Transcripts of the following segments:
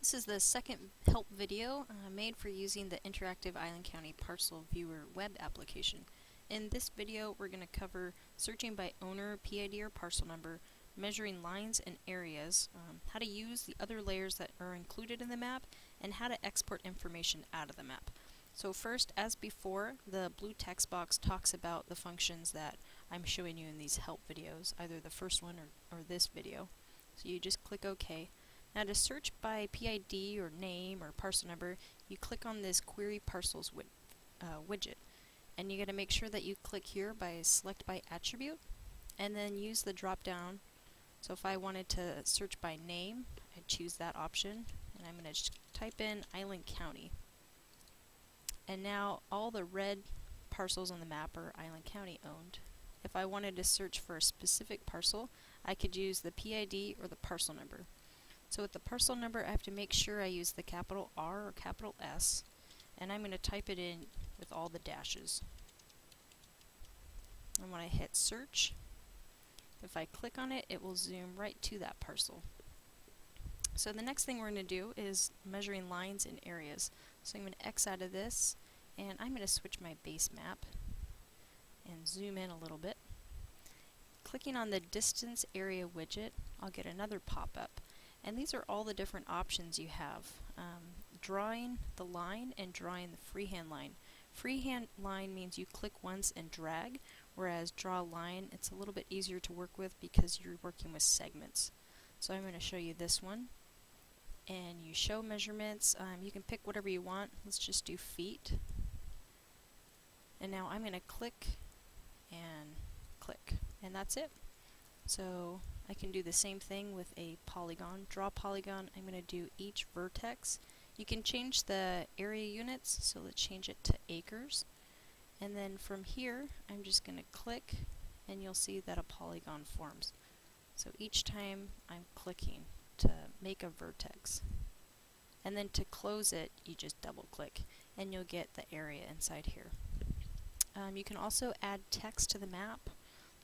This is the second help video uh, made for using the Interactive Island County Parcel Viewer web application. In this video we're going to cover searching by owner, PID or parcel number, measuring lines and areas, um, how to use the other layers that are included in the map, and how to export information out of the map. So first, as before, the blue text box talks about the functions that I'm showing you in these help videos, either the first one or, or this video. So you just click OK. Now to search by PID or name or parcel number, you click on this Query Parcels wi uh, widget. And you got to make sure that you click here by Select by Attribute, and then use the drop down. So if I wanted to search by name, I'd choose that option, and I'm going to type in Island County. And now all the red parcels on the map are Island County owned. If I wanted to search for a specific parcel, I could use the PID or the parcel number. So with the parcel number, I have to make sure I use the capital R or capital S, and I'm going to type it in with all the dashes. And when I hit search, if I click on it, it will zoom right to that parcel. So the next thing we're going to do is measuring lines and areas. So I'm going to X out of this, and I'm going to switch my base map and zoom in a little bit. Clicking on the distance area widget, I'll get another pop-up. And these are all the different options you have. Um, drawing the line and drawing the freehand line. Freehand line means you click once and drag, whereas draw line, it's a little bit easier to work with because you're working with segments. So I'm going to show you this one. And you show measurements. Um, you can pick whatever you want. Let's just do feet. And now I'm going to click and click. And that's it. So I can do the same thing with a polygon. Draw polygon, I'm going to do each vertex. You can change the area units, so let's change it to acres. And then from here, I'm just going to click, and you'll see that a polygon forms. So each time I'm clicking to make a vertex. And then to close it, you just double click, and you'll get the area inside here. Um, you can also add text to the map.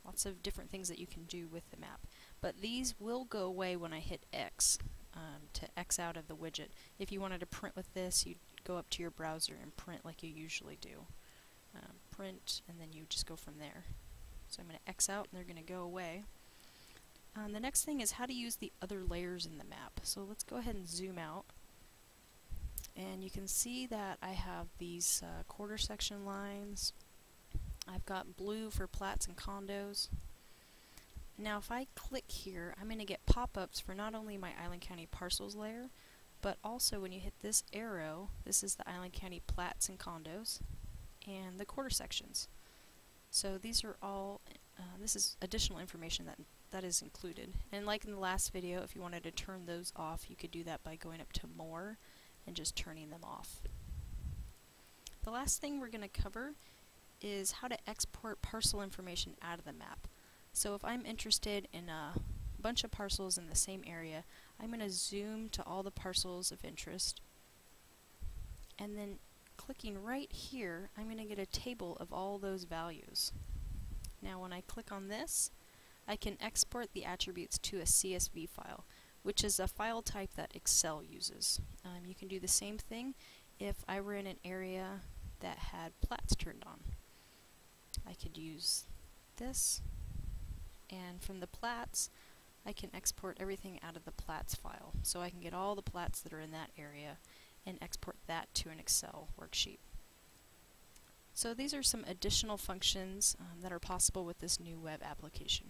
Lots of different things that you can do with the map. But these will go away when I hit X um, to X out of the widget. If you wanted to print with this, you'd go up to your browser and print like you usually do. Um, print, and then you just go from there. So I'm going to X out, and they're going to go away. Um, the next thing is how to use the other layers in the map. So let's go ahead and zoom out. And you can see that I have these uh, quarter section lines. I've got blue for plats and condos. Now if I click here, I'm going to get pop-ups for not only my Island County parcels layer, but also when you hit this arrow, this is the Island County plats and condos, and the quarter sections. So these are all, uh, this is additional information that that is included. And like in the last video, if you wanted to turn those off, you could do that by going up to more and just turning them off. The last thing we're going to cover is how to export parcel information out of the map. So if I'm interested in a bunch of parcels in the same area, I'm going to zoom to all the parcels of interest. And then clicking right here, I'm going to get a table of all those values. Now when I click on this, I can export the attributes to a CSV file, which is a file type that Excel uses. Um, you can do the same thing if I were in an area that had plats turned on. I could use this and from the plats I can export everything out of the plats file. So I can get all the plats that are in that area and export that to an Excel worksheet. So these are some additional functions um, that are possible with this new web application.